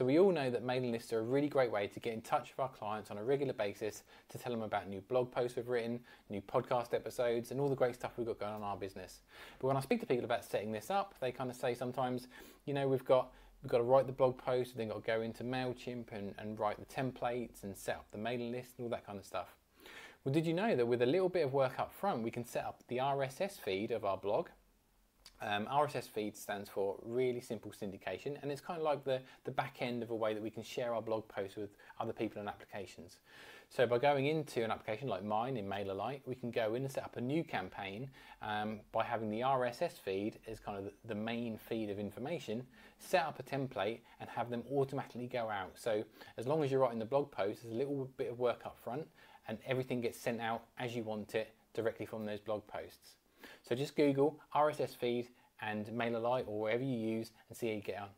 So we all know that mailing lists are a really great way to get in touch with our clients on a regular basis to tell them about new blog posts we've written, new podcast episodes, and all the great stuff we've got going on in our business. But when I speak to people about setting this up, they kind of say sometimes, you know, we've got we've got to write the blog post, then got to go into MailChimp and, and write the templates and set up the mailing list and all that kind of stuff. Well, did you know that with a little bit of work up front, we can set up the RSS feed of our blog um, RSS feed stands for really simple syndication, and it's kind of like the, the back end of a way that we can share our blog posts with other people and applications. So by going into an application like mine in MailerLite, we can go in and set up a new campaign um, by having the RSS feed as kind of the main feed of information, set up a template and have them automatically go out. So as long as you're writing the blog post, there's a little bit of work up front and everything gets sent out as you want it directly from those blog posts. So just Google RSS feed and MailerLite or wherever you use and see how you get on.